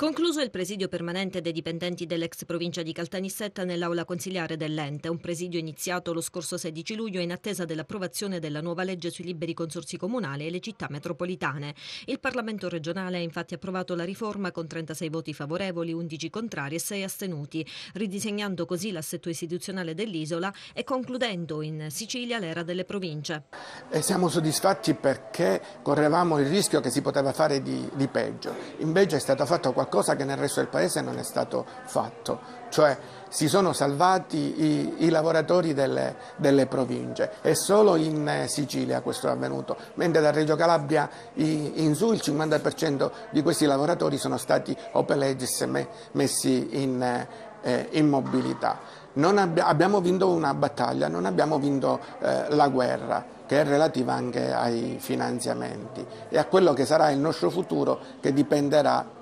Concluso il presidio permanente dei dipendenti dell'ex provincia di Caltanissetta nell'aula consigliare dell'ente, un presidio iniziato lo scorso 16 luglio in attesa dell'approvazione della nuova legge sui liberi consorsi comunali e le città metropolitane. Il Parlamento regionale ha infatti approvato la riforma con 36 voti favorevoli, 11 contrari e 6 astenuti, ridisegnando così l'assetto istituzionale dell'isola e concludendo in Sicilia l'era delle province. E siamo soddisfatti perché correvamo il rischio che si poteva fare di, di peggio. Invece è stato fatto qualcosa qualcosa che nel resto del paese non è stato fatto, cioè si sono salvati i, i lavoratori delle, delle, province e solo in eh, Sicilia questo è avvenuto, mentre da Reggio Calabria in su il 50% di questi lavoratori sono stati open legis messi in, eh, in mobilità. Abbi abbiamo vinto una battaglia, non abbiamo vinto eh, la guerra che è relativa anche ai finanziamenti e a quello che sarà il nostro futuro che dipenderà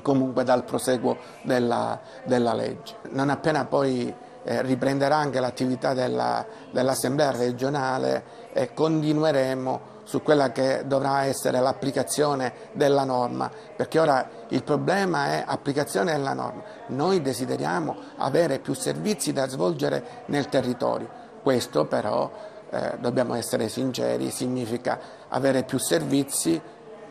comunque dal proseguo della, della legge. Non appena poi eh, riprenderà anche l'attività della, dell'Assemblea regionale e continueremo su quella che dovrà essere l'applicazione della norma, perché ora il problema è applicazione della norma. Noi desideriamo avere più servizi da svolgere nel territorio. Questo però, eh, dobbiamo essere sinceri, significa avere più servizi,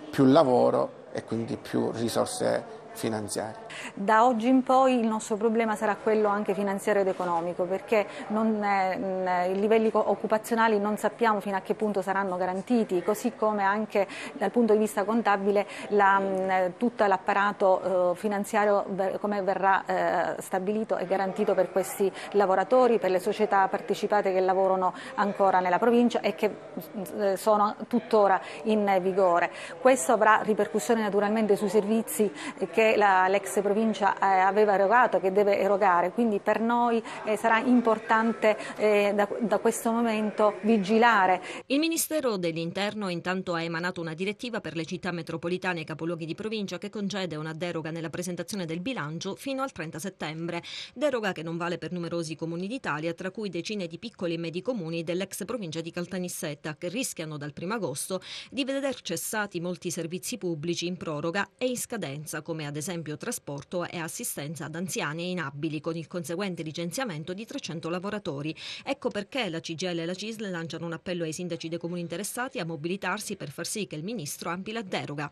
più lavoro e quindi più risorse finanziarie. Da oggi in poi il nostro problema sarà quello anche finanziario ed economico perché non, eh, i livelli occupazionali non sappiamo fino a che punto saranno garantiti, così come anche dal punto di vista contabile la, mh, tutto l'apparato eh, finanziario ver come verrà eh, stabilito e garantito per questi lavoratori, per le società partecipate che lavorano ancora nella provincia e che eh, sono tuttora in vigore. Questo avrà ripercussioni naturalmente sui servizi che l'ex provincia eh, aveva erogato, che deve erogare, quindi per noi eh, sarà importante eh, da, da questo momento vigilare. Il Ministero dell'Interno intanto ha emanato una direttiva per le città metropolitane e capoluoghi di provincia che concede una deroga nella presentazione del bilancio fino al 30 settembre, deroga che non vale per numerosi comuni d'Italia, tra cui decine di piccoli e medi comuni dell'ex provincia di Caltanissetta, che rischiano dal 1 agosto di veder cessati molti servizi pubblici in proroga e in scadenza, come ad esempio trasporto e assistenza ad anziani e inabili, con il conseguente licenziamento di 300 lavoratori. Ecco perché la CGL e la CISL lanciano un appello ai sindaci dei comuni interessati a mobilitarsi per far sì che il ministro ampi la deroga.